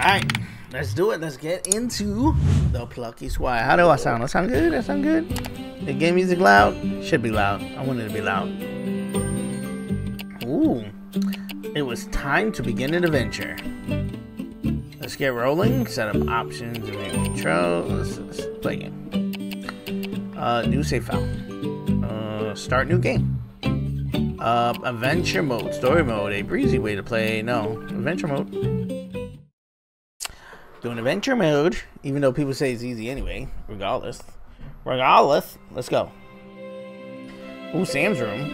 Alright, let's do it. Let's get into the Plucky Squire. How do I sound? I sound good? I sound good? The game music loud? Should be loud. I want it to be loud. Ooh. It was time to begin an adventure. Let's get rolling. Set up options and control. Let's, let's play game. Uh, new save file. Uh, start new game. Uh, adventure mode, story mode, a breezy way to play. No, adventure mode. Doing adventure mode, even though people say it's easy anyway. Regardless, regardless, let's go. Ooh, Sam's room.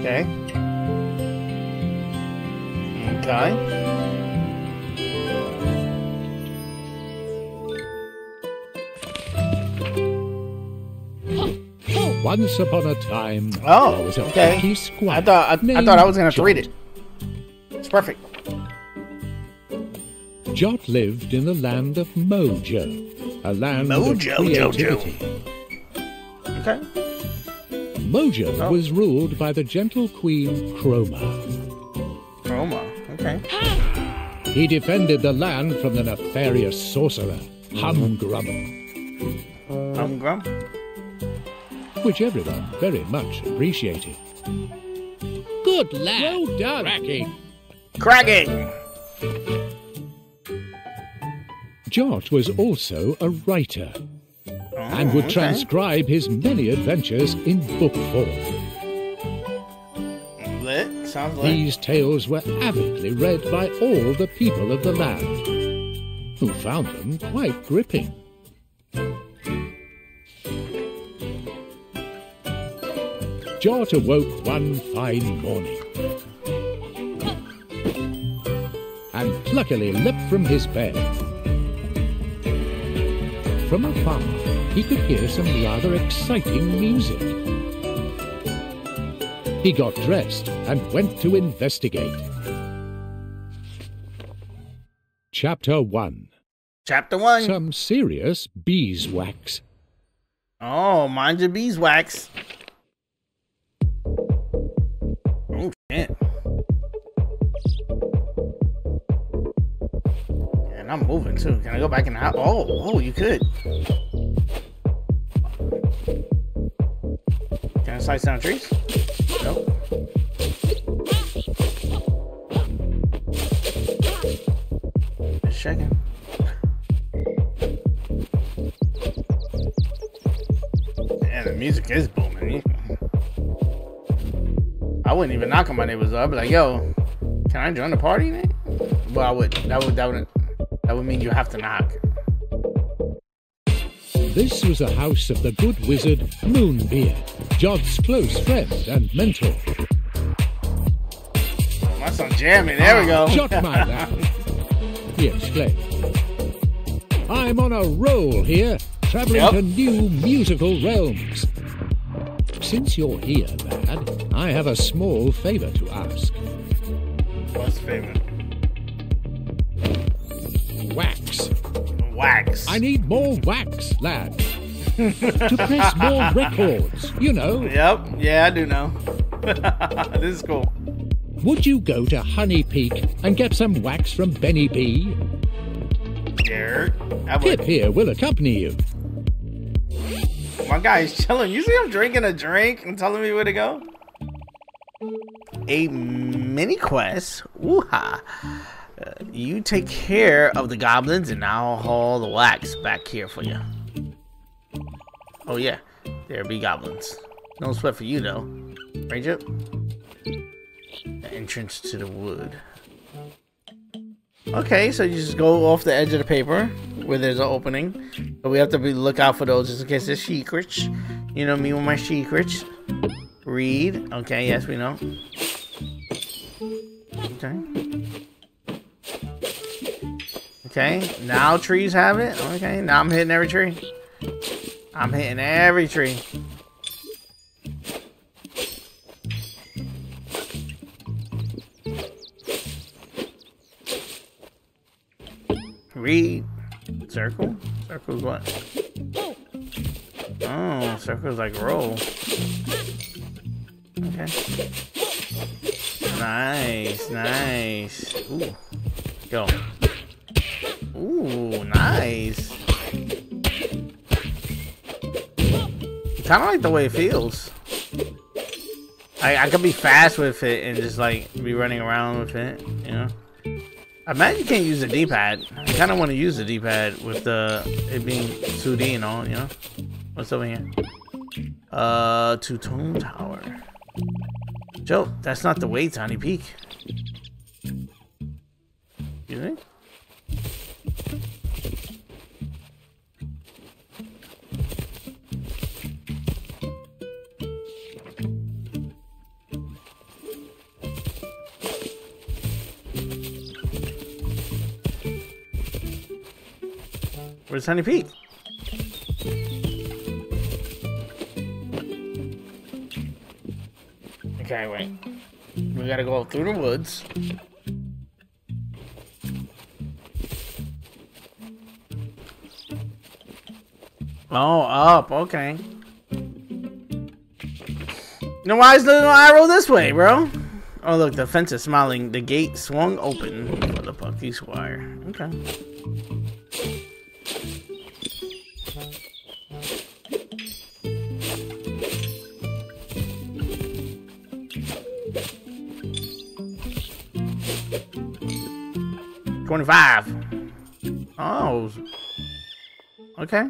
Okay. Okay. Once upon a time, Oh, there was a okay. squire. I thought I, I thought I was gonna have to read it. It's perfect. Jot lived in the land of Mojo, a land Mojo, of Jojo. creativity. Okay. Mojo Oh. was ruled by the gentle queen Chroma. Chroma. Okay. He defended the land from the nefarious sorcerer Humgrum, I'm which everyone very much appreciated. Good lad! Well done! Cracking! Cracking. Jot was also a writer and would Oh, okay. transcribe his many adventures in book form. Lit. Sounds lit. These tales were avidly read by all the people of the land, who found them quite gripping. Jot awoke one fine morning pluckily leapt from his bed. From afar, he could hear some rather exciting music. He got dressed and went to investigate. Chapter 1 Chapter one. Some serious beeswax. Oh, mind your beeswax. Oh shit. I'm moving too. Can I go back in the house? Oh, oh, you could. Can I slice down trees? Nope. Checking. And the music is booming. I wouldn't even knock on my neighbor's. I'd be like, "Yo, can I join the party?" Man? Well, I would. That would. That would. That would mean you have to knock. This was a house of the good wizard Moonbeard, Jot's close friend and mentor. My son jamming. There we go. Ah, Jot, my lad, he exclaimed. I'm on a roll here, traveling Yep. to new musical realms. Since you're here, lad, I have a small favor to ask. What's favorite? Wax. Wax. I need more wax, lad. to press more records, you know. Yep. Yeah, I do know. this is cool. Would you go to Honey Peak and get some wax from Benny B? I Pip here will accompany you. My guy is chilling. You see him drinking a drink and telling me where to go? A mini quest. Woo-ha. You take care of the goblins and I'll haul the wax back here for you. Oh yeah, there be goblins. No sweat for you though. Jip? The entrance to the wood. Okay, so you just go off the edge of the paper where there's an opening. But we have to be look out for those just in case there's secrets. You know me with my secrets. Read. Okay, yes, we know. Okay. Okay, now trees have it. Okay, now I'm hitting every tree. I'm hitting every tree. Read. Circle? Circle's what? Oh, circle's like roll. Okay. Nice, nice. Ooh. Go. Ooh, nice. Kind of like the way it feels. I, I could be fast with it and just like be running around with it, you know? I imagine you can't use the D-pad. I kind of want to use the D-pad with the it being 2D and all, you know? What's over here? Uh, two-tone tower. Joe, that's not the way, Tiny Peak. You think? Where's Tiny Pete? Okay, wait. We gotta go through the woods. Oh, up, okay. Now why is the arrow this way, bro? Oh look, the fence is smiling. The gate swung open for the Plucky Squire. Okay. Twenty-five. Oh. Okay.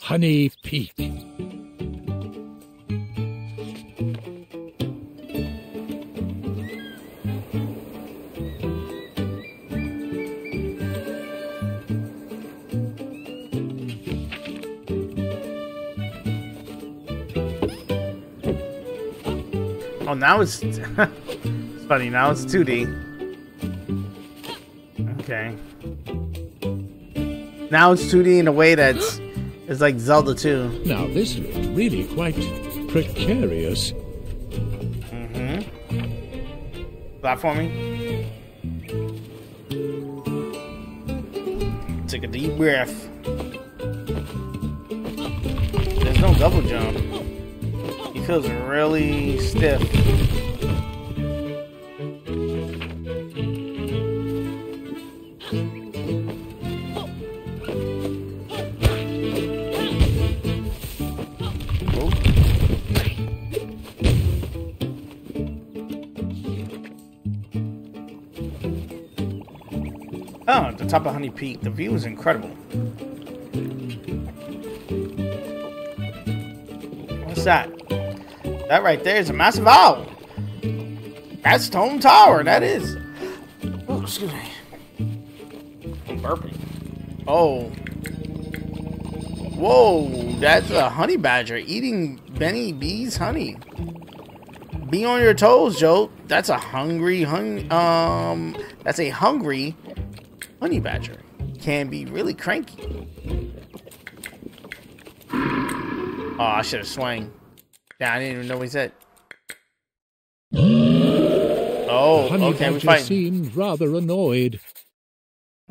Honey Peak. Oh, now it's... it's funny, now it's 2D. Okay. Now it's 2D in a way that's... It's like Zelda 2. Now this looked really quite precarious. Mm-hmm. Platforming. Take a deep breath. There's no double jump. He feels really stiff. Top of Honey Peak, the view is incredible. What's that? That right there is a massive owl. That's Stone Tower, that is. Oh, excuse me. I'm burping. Oh. Whoa, that's a honey badger eating Benny B's honey. Be on your toes, Joe. That's a hungry, hung, um, that's a hungry honey badger. Can be really cranky. Oh, I should have swung. Yeah, I didn't even know what he said. Oh, Honey okay, we fighting. seemed rather annoyed.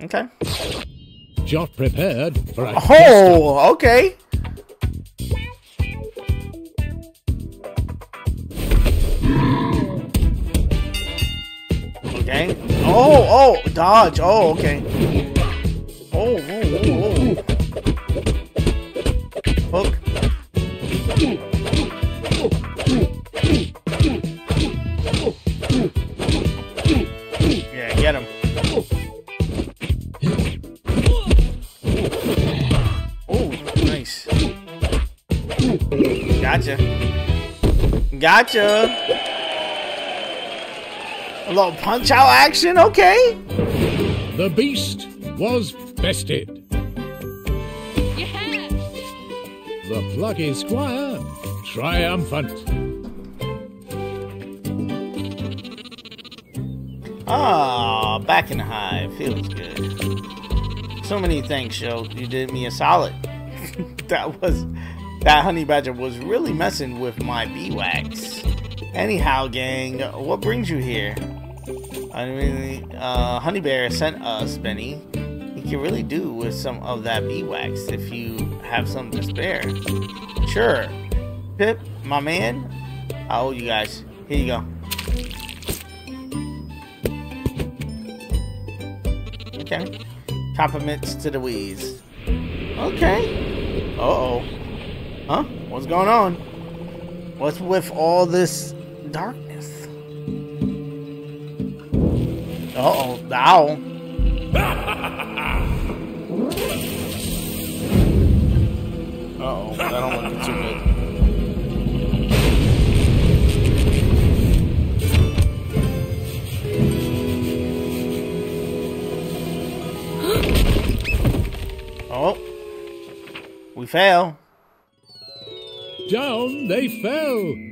Okay. Jot prepared for a Oh, okay. Okay. Oh, oh, dodge. Oh, okay. Oh, oh, oh, oh. Hook. Yeah, get him. Oh, nice. Gotcha. Gotcha. Little punch out action, okay. The beast was bested. The plucky squire triumphant. Ah, back in the hive. Feels good. So many thanks, Joe. You did me a solid. that was that honey badger was really messing with my bee wax. Anyhow, gang, what brings you here? I mean, uh, Honey Bear sent us, Benny. He can really do with some of that bee wax if you have some to spare. Sure. Pip, my man, I owe you guys. Here you go. Okay. Compliments to the Wheeze. Okay. Uh-oh. Huh? What's going on? What's with all this darkness? Uh-oh. The owl. Uh-oh. That don't look too good. Oh. We fail. Down they fell.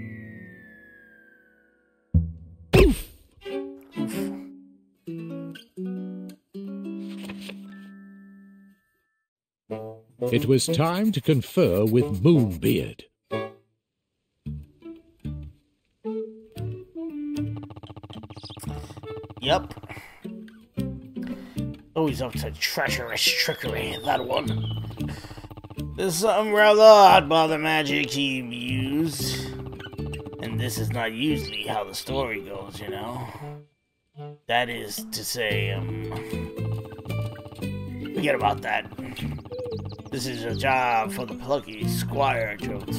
It was time to confer with Moonbeard. Yep. Always up to treacherous trickery, that one. There's something rather odd about the magic he used. And this is not usually how the story goes, you know? That is to say, um... Forget about that. This is a job for the plucky Squire Jot.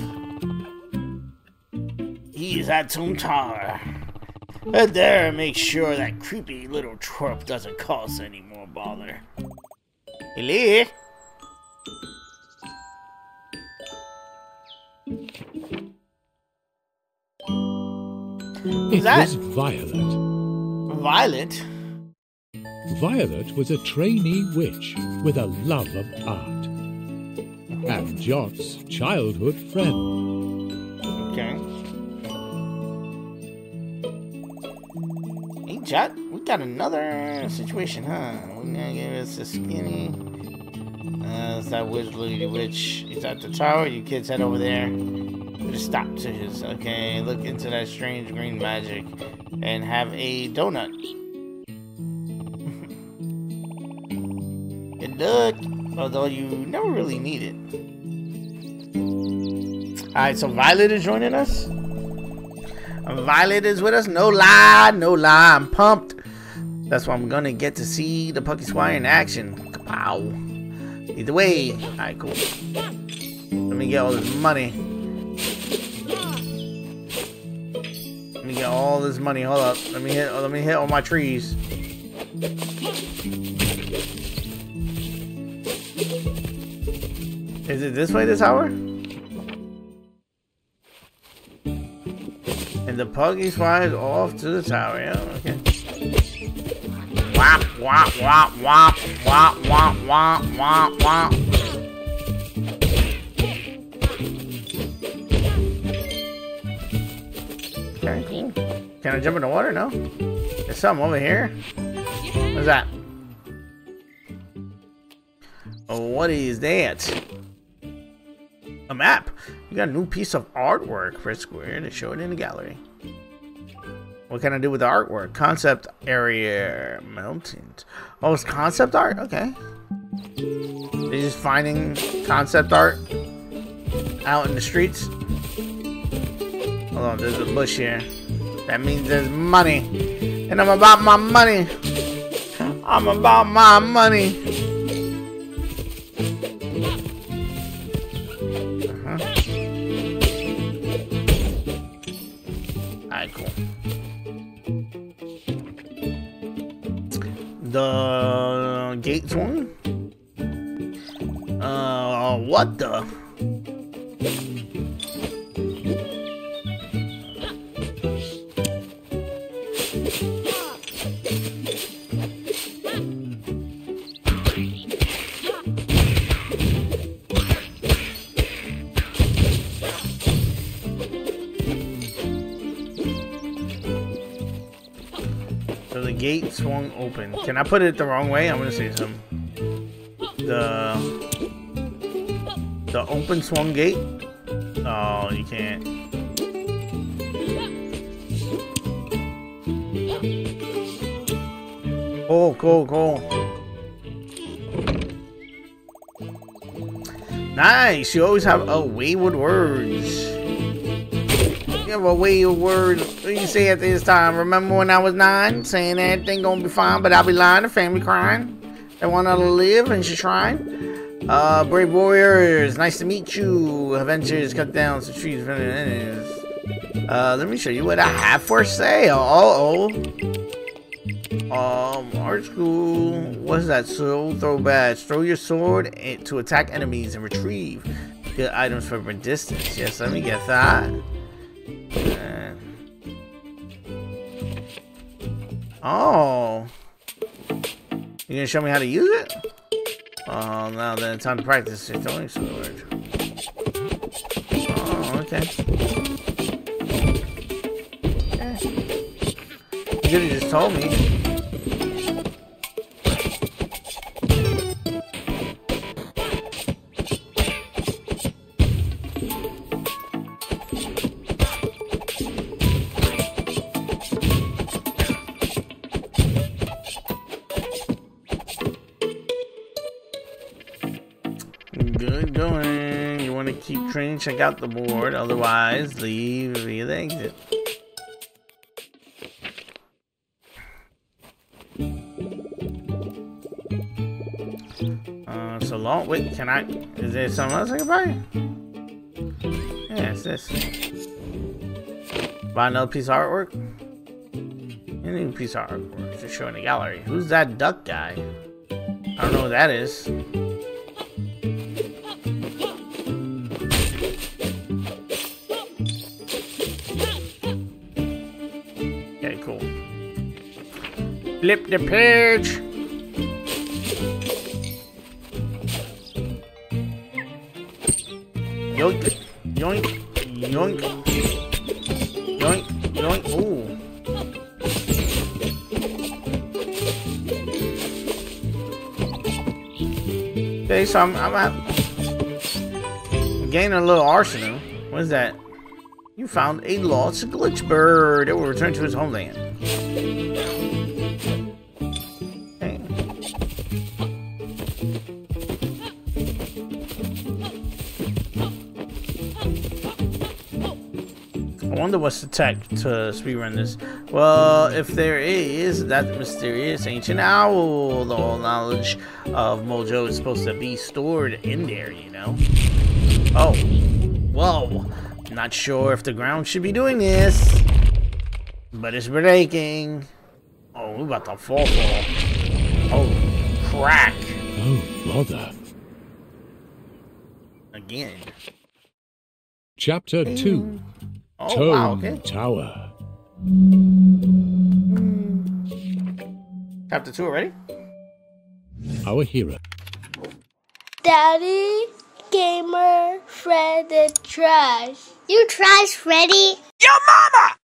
He's at Tomb Tower. Head there and make sure that creepy little twerp doesn't cause any more bother. Hello? It that? was Violet. Violet? Violet was a trainee witch with a love of art. And Jot's childhood friend. Okay. Hey, Jot, we got another situation, huh? We're gonna give us a skinny. Uh, it's that witch, lady witch. He's at the tower. You kids head over there. We just stop to his. Okay, look into that strange green magic and have a donut. Good luck. Although you never really need it. Alright, so Violet is joining us. Violet is with us. No lie, no lie. I'm pumped. That's why I'm gonna get to see the Pucky Squire in action. Kapow. Either way. Alright, cool. Let me get all this money. Let me get all this money. Hold up. Let me hit let me hit all my trees. Is it this way, this tower? And the puggy flies off to the tower. Yeah, okay. Wop, wop, wop, wop, wop, wop, wop, wop. Can I jump in the water? No. There's something over here. What's that? Oh, what is that? A map. You got a new piece of artwork for Square to show it in the gallery. What can I do with the artwork? Concept area mountains. Oh, it's concept art? Okay. They're just finding concept art out in the streets. Hold on, there's a bush here. That means there's money. And I'm about my money. I'm about my money. Gate swung open. Can I put it the wrong way? I'm gonna say something. The the open swung gate. Oh, you can't. Cool, cool, cool. Nice. You always have a wayward words. A way of words. You say at this time? Remember when I was nine, saying everything gonna be fine, but I'll be lying, the family crying. They want to live and she's trying. Uh, brave warriors, nice to meet you. Adventures cut down some trees. Uh, let me show you what I have for sale. Uh oh. Um, art school. What is that? So throw badge. Throw your sword to attack enemies and retrieve good items from a distance. Yes, let me get that. Uh, oh. You gonna show me how to use it? Oh, now then it's time to practice your throwing sword. Oh, okay. Eh. You could have just told me. To check out the board. Otherwise, leave via the exit. Uh, so long. Wait, can I? Is there something else I can buy? Yeah, it's this. Buy another piece of artwork. Any piece of artwork to show in the gallery. Who's that duck guy? I don't know what that is. Flip the page. Yoink, yoink, yoink, yoink, yoink. Ooh. Okay, so I'm, I'm, I'm gaining a little arsenal. What is that? You found a lost glitch bird. It will return to its homeland. Wonder what's the tech to speedrun this. Well, if there is that mysterious ancient owl, the whole knowledge of Mojo is supposed to be stored in there, you know? Oh. Whoa. Not sure if the ground should be doing this. But it's breaking. Oh, we're about to fall fall. Oh, crack. Oh, bother. Again. Chapter 2 Oh, Tone wow, okay. Tower. Hmm. Chapter 2 already? Our hero. Daddy, Gamer, Fred, the trash. You trash, Freddy? Your mama!